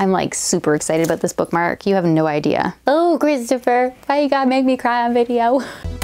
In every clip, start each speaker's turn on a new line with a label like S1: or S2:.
S1: I'm like super excited about this bookmark. You have no idea. Oh, Christopher, why you gotta make me cry on video?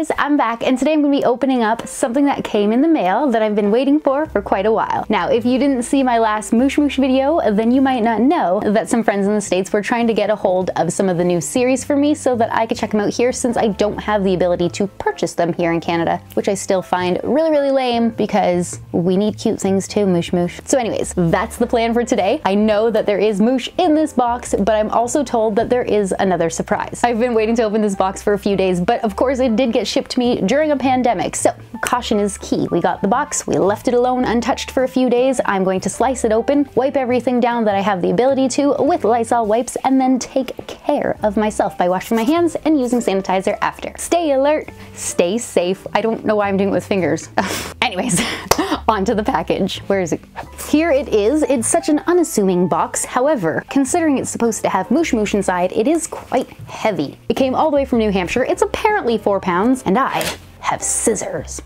S1: guys, I'm back and today I'm going to be opening up something that came in the mail that I've been waiting for for quite a while. Now, if you didn't see my last Moosh Moosh video, then you might not know that some friends in the States were trying to get a hold of some of the new series for me so that I could check them out here since I don't have the ability to purchase them here in Canada, which I still find really, really lame because we need cute things too, Moosh Moosh. So anyways, that's the plan for today. I know that there is Moosh in this box, but I'm also told that there is another surprise. I've been waiting to open this box for a few days, but of course it did get shipped me during a pandemic, so caution is key. We got the box, we left it alone untouched for a few days. I'm going to slice it open, wipe everything down that I have the ability to with Lysol wipes, and then take care of myself by washing my hands and using sanitizer after. Stay alert, stay safe. I don't know why I'm doing it with fingers. Anyways, onto the package. Where is it? Here it is. It's such an unassuming box. However, considering it's supposed to have moosh moosh inside, it is quite heavy. It came all the way from New Hampshire. It's apparently four pounds, and I have scissors.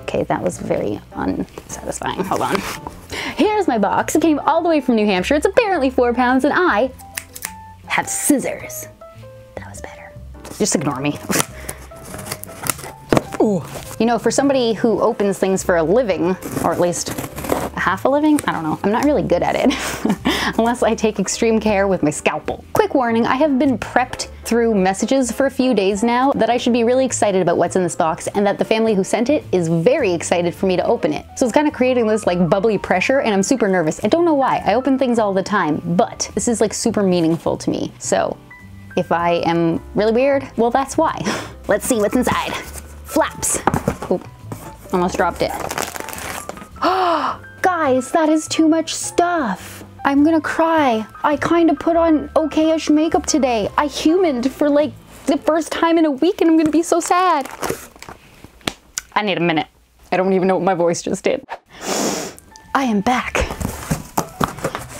S1: Okay, that was very unsatisfying. Hold on. Here's my box. It came all the way from New Hampshire. It's apparently four pounds, and I have scissors. That was better. Just ignore me. You know, for somebody who opens things for a living, or at least half a living? I don't know. I'm not really good at it unless I take extreme care with my scalpel. Quick warning, I have been prepped through messages for a few days now that I should be really excited about what's in this box and that the family who sent it is very excited for me to open it. So it's kind of creating this like bubbly pressure and I'm super nervous. I don't know why. I open things all the time, but this is like super meaningful to me. So if I am really weird, well that's why. Let's see what's inside. Flaps. Oh, almost dropped it. Oh, Guys, that is too much stuff. I'm gonna cry. I kind of put on okayish makeup today. I humaned for like the first time in a week and I'm gonna be so sad. I need a minute. I don't even know what my voice just did. I am back.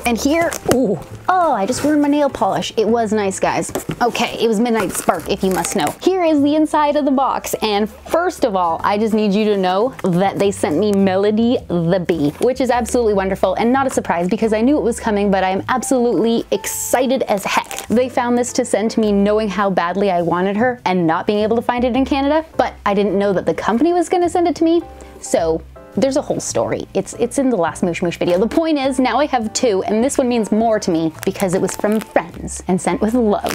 S1: And here, ooh, oh, I just ruined my nail polish. It was nice, guys. Okay, it was Midnight Spark, if you must know. Here is the inside of the box, and first of all, I just need you to know that they sent me Melody the Bee, which is absolutely wonderful and not a surprise because I knew it was coming, but I am absolutely excited as heck. They found this to send to me knowing how badly I wanted her and not being able to find it in Canada, but I didn't know that the company was gonna send it to me, so there's a whole story. It's it's in the last Moosh Moosh video. The point is, now I have two, and this one means more to me because it was from friends and sent with love.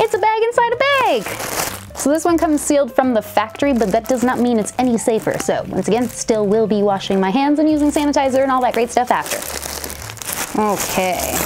S1: It's a bag inside a bag! So this one comes sealed from the factory, but that does not mean it's any safer. So once again, still will be washing my hands and using sanitizer and all that great stuff after. Okay.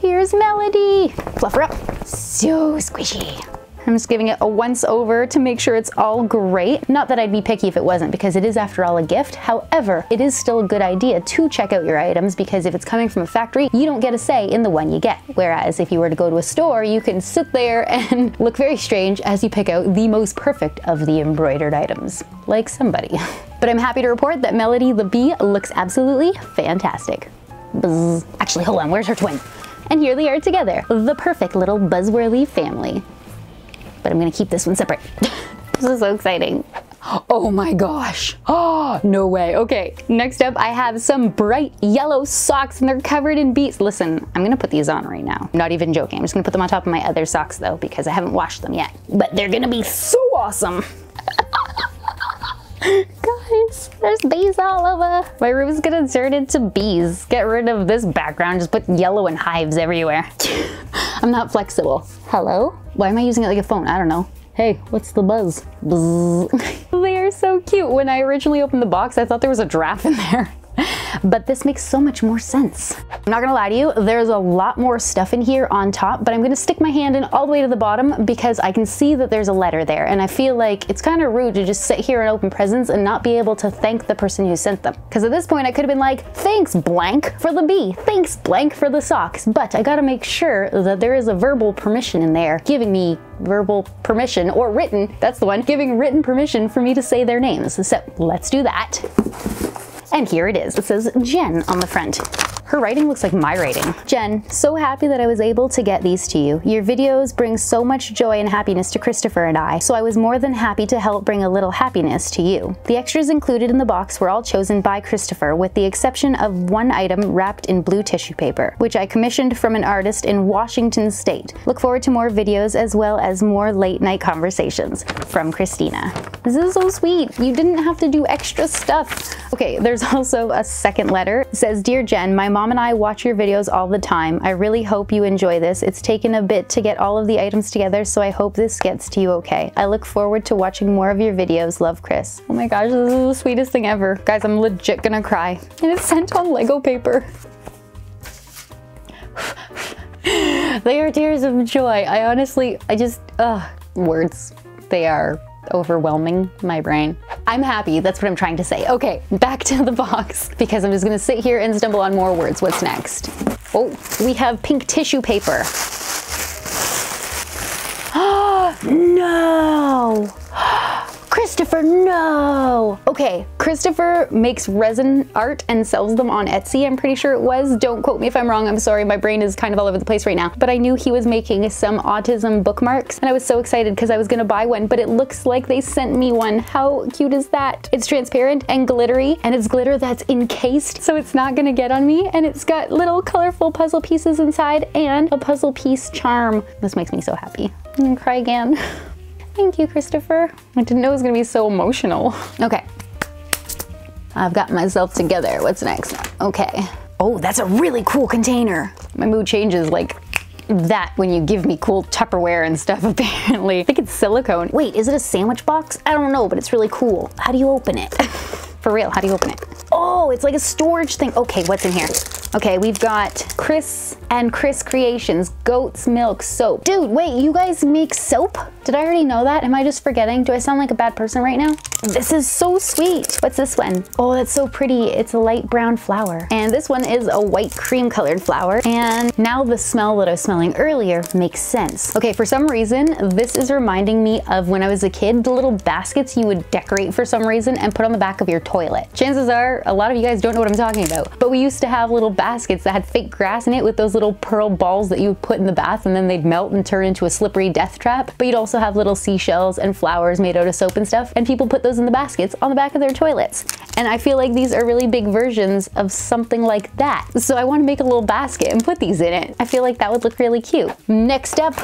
S1: Here's Melody. Fluff her up. So squishy. I'm just giving it a once over to make sure it's all great. Not that I'd be picky if it wasn't because it is after all a gift. However, it is still a good idea to check out your items because if it's coming from a factory, you don't get a say in the one you get. Whereas if you were to go to a store, you can sit there and look very strange as you pick out the most perfect of the embroidered items, like somebody. But I'm happy to report that Melody the Bee looks absolutely fantastic. Buzz. Actually, hold on, where's her twin? And here they are together, the perfect little Buzzworthy family but I'm gonna keep this one separate. this is so exciting. Oh my gosh. Oh, no way. Okay, next up I have some bright yellow socks and they're covered in beads. Listen, I'm gonna put these on right now. I'm not even joking. I'm just gonna put them on top of my other socks though because I haven't washed them yet. But they're gonna be so awesome. Guys, there's bees all over. My room is gonna turn into bees. Get rid of this background, just put yellow and hives everywhere. I'm not flexible. Hello? Why am I using it like a phone? I don't know. Hey, what's the buzz? They are so cute. When I originally opened the box, I thought there was a giraffe in there but this makes so much more sense. I'm not gonna lie to you, there's a lot more stuff in here on top, but I'm gonna stick my hand in all the way to the bottom because I can see that there's a letter there, and I feel like it's kind of rude to just sit here and open presents and not be able to thank the person who sent them. Because at this point, I could have been like, thanks blank for the bee, thanks blank for the socks, but I gotta make sure that there is a verbal permission in there giving me verbal permission, or written, that's the one, giving written permission for me to say their names. So let's do that. And here it is. It says Jen on the front. Her writing looks like my writing. Jen, so happy that I was able to get these to you. Your videos bring so much joy and happiness to Christopher and I, so I was more than happy to help bring a little happiness to you. The extras included in the box were all chosen by Christopher with the exception of one item wrapped in blue tissue paper, which I commissioned from an artist in Washington state. Look forward to more videos as well as more late night conversations. From Christina. This is so sweet. You didn't have to do extra stuff. Okay, there's also a second letter. It says, Dear Jen, my mom and I watch your videos all the time. I really hope you enjoy this. It's taken a bit to get all of the items together, so I hope this gets to you okay. I look forward to watching more of your videos. Love, Chris. Oh my gosh, this is the sweetest thing ever. Guys, I'm legit gonna cry. And it's sent on Lego paper. they are tears of joy. I honestly, I just, ugh, words. They are overwhelming my brain. I'm happy, that's what I'm trying to say. Okay, back to the box because I'm just gonna sit here and stumble on more words. What's next? Oh, we have pink tissue paper. Oh, no! Christopher, no! Okay, Christopher makes resin art and sells them on Etsy, I'm pretty sure it was. Don't quote me if I'm wrong, I'm sorry, my brain is kind of all over the place right now. But I knew he was making some autism bookmarks and I was so excited because I was gonna buy one, but it looks like they sent me one. How cute is that? It's transparent and glittery and it's glitter that's encased so it's not gonna get on me and it's got little colorful puzzle pieces inside and a puzzle piece charm. This makes me so happy. I'm gonna cry again. Thank you, Christopher. I didn't know it was gonna be so emotional. Okay. I've got myself together. What's next? Okay. Oh, that's a really cool container. My mood changes like that when you give me cool Tupperware and stuff, apparently. I think it's silicone. Wait, is it a sandwich box? I don't know, but it's really cool. How do you open it? For real, how do you open it? Oh, it's like a storage thing. Okay, what's in here? Okay, we've got Chris and Chris Creations goat's milk soap. Dude, wait, you guys make soap? Did I already know that? Am I just forgetting? Do I sound like a bad person right now? This is so sweet. What's this one? Oh, that's so pretty. It's a light brown flower. And this one is a white cream colored flower. And now the smell that I was smelling earlier makes sense. Okay, for some reason, this is reminding me of when I was a kid, the little baskets you would decorate for some reason and put on the back of your toilet. Chances are a lot of you guys don't know what I'm talking about, but we used to have little baskets that had fake grass in it with those little pearl balls that you would put in the bath and then they'd melt and turn into a slippery death trap. But you'd also have little seashells and flowers made out of soap and stuff, and people put those in the baskets on the back of their toilets. And I feel like these are really big versions of something like that. So I want to make a little basket and put these in it. I feel like that would look really cute. Next up,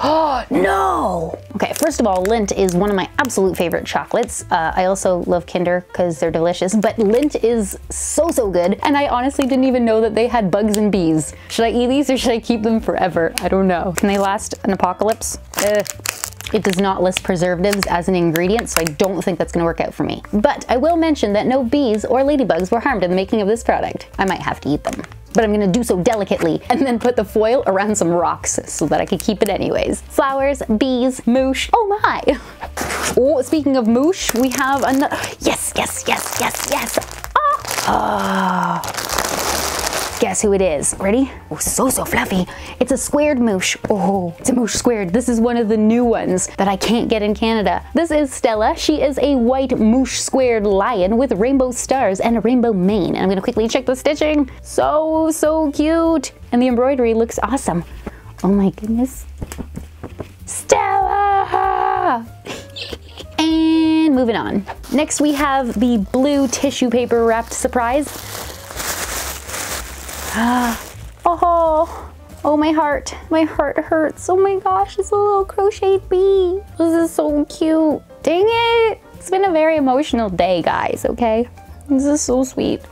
S1: Oh, no! Okay, first of all, Lindt is one of my absolute favorite chocolates. Uh, I also love Kinder because they're delicious, but Lindt is so, so good. And I honestly didn't even know that they had bugs and bees. Should I eat these or should I keep them forever? I don't know. Can they last an apocalypse? Ugh. It does not list preservatives as an ingredient, so I don't think that's gonna work out for me. But I will mention that no bees or ladybugs were harmed in the making of this product. I might have to eat them but I'm gonna do so delicately and then put the foil around some rocks so that I could keep it anyways. Flowers, bees, moosh, oh my. Oh, speaking of moosh, we have another, yes, yes, yes, yes, yes. Ah. Oh. Guess who it is? Ready? Oh, so, so fluffy. It's a squared moosh. Oh, it's a moosh squared. This is one of the new ones that I can't get in Canada. This is Stella. She is a white moosh squared lion with rainbow stars and a rainbow mane. And I'm gonna quickly check the stitching. So, so cute. And the embroidery looks awesome. Oh my goodness. Stella! and moving on. Next we have the blue tissue paper wrapped surprise. Oh, oh my heart, my heart hurts. Oh my gosh, it's a little crocheted bee. This is so cute. Dang it. It's been a very emotional day, guys, okay? This is so sweet.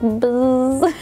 S1: Buzz.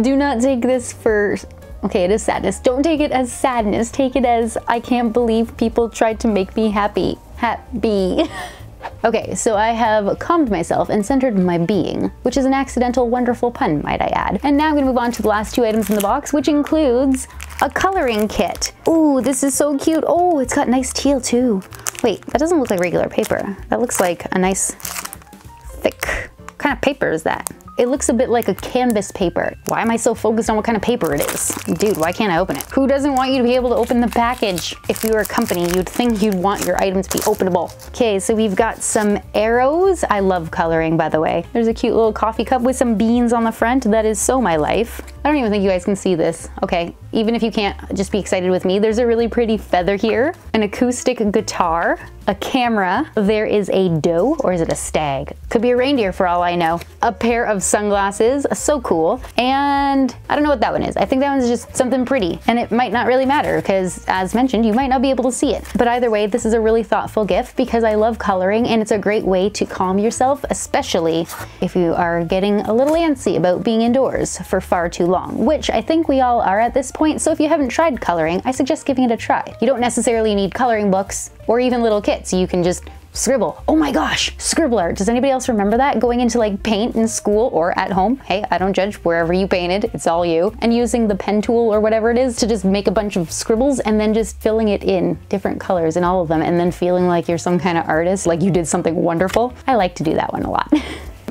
S1: Do not take this for Okay, it is sadness. Don't take it as sadness. Take it as I can't believe people tried to make me happy. Happy. Okay, so I have calmed myself and centered my being, which is an accidental wonderful pun, might I add. And now I'm gonna move on to the last two items in the box, which includes a coloring kit. Ooh, this is so cute. Oh, it's got nice teal too. Wait, that doesn't look like regular paper. That looks like a nice, thick, kind of paper is that? It looks a bit like a canvas paper. Why am I so focused on what kind of paper it is? Dude, why can't I open it? Who doesn't want you to be able to open the package? If you were a company, you'd think you'd want your item to be openable. Okay, so we've got some arrows. I love coloring, by the way. There's a cute little coffee cup with some beans on the front. That is so my life. I don't even think you guys can see this. Okay, even if you can't, just be excited with me. There's a really pretty feather here, an acoustic guitar, a camera, there is a doe, or is it a stag? Could be a reindeer for all I know. A pair of sunglasses, so cool. And I don't know what that one is. I think that one's just something pretty. And it might not really matter because as mentioned, you might not be able to see it. But either way, this is a really thoughtful gift because I love coloring and it's a great way to calm yourself, especially if you are getting a little antsy about being indoors for far too long, which I think we all are at this point. So if you haven't tried coloring, I suggest giving it a try. You don't necessarily need coloring books or even little kits. You can just scribble. Oh my gosh, Scribbler. Does anybody else remember that? Going into like paint in school or at home. Hey, I don't judge wherever you painted, it's all you. And using the pen tool or whatever it is to just make a bunch of scribbles and then just filling it in different colors in all of them and then feeling like you're some kind of artist, like you did something wonderful. I like to do that one a lot.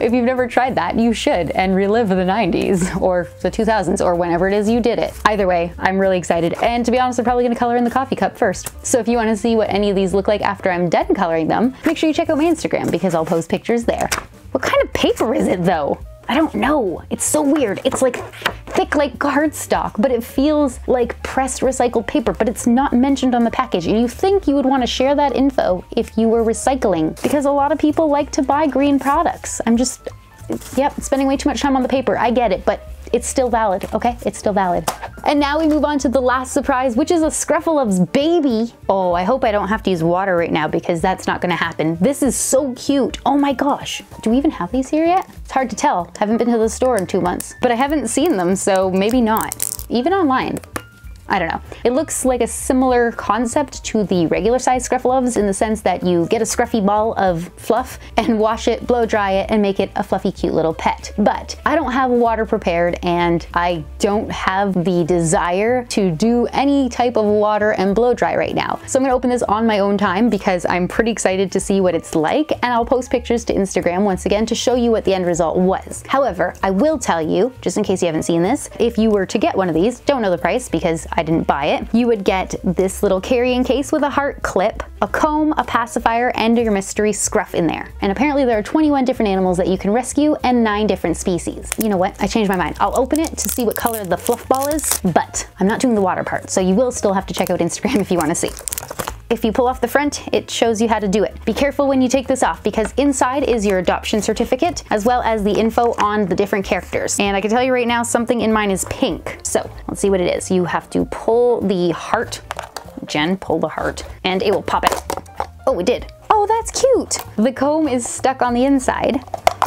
S1: If you've never tried that, you should and relive the 90s or the 2000s or whenever it is you did it. Either way, I'm really excited. And to be honest, I'm probably gonna color in the coffee cup first. So if you wanna see what any of these look like after I'm done coloring them, make sure you check out my Instagram because I'll post pictures there. What kind of paper is it though? I don't know. It's so weird. It's like thick like cardstock, but it feels like pressed recycled paper, but it's not mentioned on the package. And you think you would want to share that info if you were recycling because a lot of people like to buy green products. I'm just, yep, spending way too much time on the paper. I get it, but it's still valid, okay? It's still valid. And now we move on to the last surprise, which is a Scruff-a-Luvs baby. Oh, I hope I don't have to use water right now because that's not gonna happen. This is so cute. Oh my gosh. Do we even have these here yet? It's hard to tell. Haven't been to the store in two months, but I haven't seen them, so maybe not. Even online. I don't know. It looks like a similar concept to the regular size Scruff-a-Luvs in the sense that you get a scruffy ball of fluff and wash it, blow dry it, and make it a fluffy cute little pet. But I don't have water prepared and I don't have the desire to do any type of water and blow dry right now. So I'm gonna open this on my own time because I'm pretty excited to see what it's like and I'll post pictures to Instagram once again to show you what the end result was. However, I will tell you, just in case you haven't seen this, if you were to get one of these, don't know the price because I didn't buy it, you would get this little carrying case with a heart clip, a comb, a pacifier, and your mystery scruff in there. And apparently there are 21 different animals that you can rescue and nine different species. You know what? I changed my mind. I'll open it to see what color the fluff ball is, but I'm not doing the water part, so you will still have to check out Instagram if you want to see. If you pull off the front, it shows you how to do it. Be careful when you take this off because inside is your adoption certificate as well as the info on the different characters. And I can tell you right now, something in mine is pink. So let's see what it is. You have to pull the heart. Jen, pull the heart and it will pop it. Oh, it did. Oh, that's cute. The comb is stuck on the inside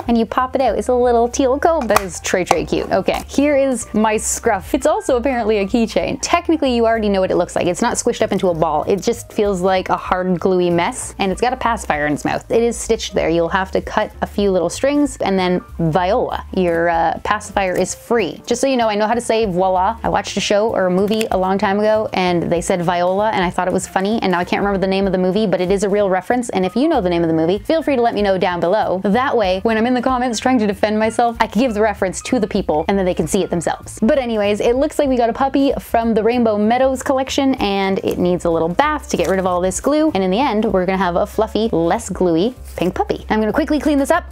S1: and you pop it out. It's a little teal comb. That is tray tray cute. Okay, here is my scruff. It's also apparently a keychain. Technically, you already know what it looks like. It's not squished up into a ball. It just feels like a hard gluey mess and it's got a pacifier in its mouth. It is stitched there. You'll have to cut a few little strings and then Viola, your uh, pacifier is free. Just so you know, I know how to say voila. I watched a show or a movie a long time ago and they said Viola and I thought it was funny and now I can't remember the name of the movie, but it is a real reference. And if you know the name of the movie, feel free to let me know down below. That way, when I'm in the comments trying to defend myself, I can give the reference to the people and then they can see it themselves. But anyways, it looks like we got a puppy from the Rainbow Meadows collection and it needs a little bath to get rid of all this glue. And in the end, we're gonna have a fluffy, less gluey pink puppy. I'm gonna quickly clean this up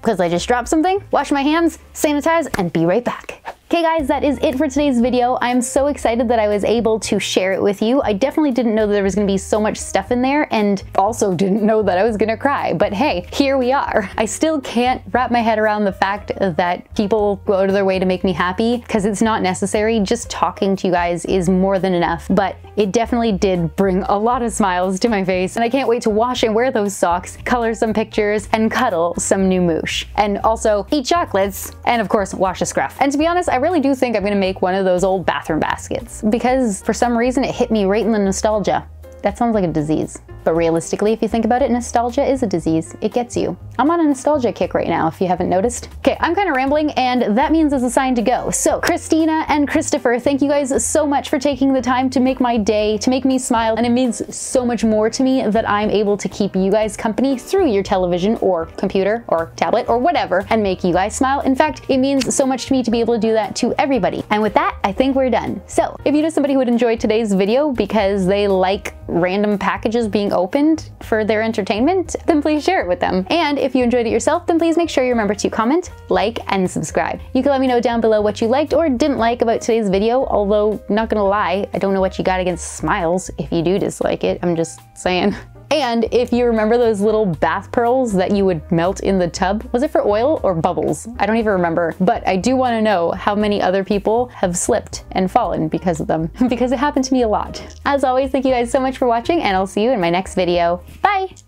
S1: because I just dropped something, wash my hands, sanitize, and be right back. Okay guys, that is it for today's video. I'm so excited that I was able to share it with you. I definitely didn't know that there was gonna be so much stuff in there and also didn't know that I was gonna cry, but hey, here we are. I still can't wrap my head around the fact that people go out of their way to make me happy because it's not necessary. Just talking to you guys is more than enough, but it definitely did bring a lot of smiles to my face and I can't wait to wash and wear those socks, color some pictures, and cuddle some new moosh. And also eat chocolates and of course wash a scruff. And to be honest, I really do think I'm gonna make one of those old bathroom baskets because for some reason it hit me right in the nostalgia. That sounds like a disease. But realistically, if you think about it, nostalgia is a disease. It gets you. I'm on a nostalgia kick right now, if you haven't noticed. Okay, I'm kind of rambling, and that means it's a sign to go. So, Christina and Christopher, thank you guys so much for taking the time to make my day, to make me smile, and it means so much more to me that I'm able to keep you guys company through your television or computer or tablet or whatever and make you guys smile. In fact, it means so much to me to be able to do that to everybody. And with that, I think we're done. So, if you know somebody who would enjoy today's video because they like random packages being opened for their entertainment, then please share it with them. And if you enjoyed it yourself, then please make sure you remember to comment, like, and subscribe. You can let me know down below what you liked or didn't like about today's video, although not gonna lie, I don't know what you got against smiles if you do dislike it, I'm just saying. And if you remember those little bath pearls that you would melt in the tub, was it for oil or bubbles? I don't even remember. But I do want to know how many other people have slipped and fallen because of them, because it happened to me a lot. As always, thank you guys so much for watching, and I'll see you in my next video. Bye!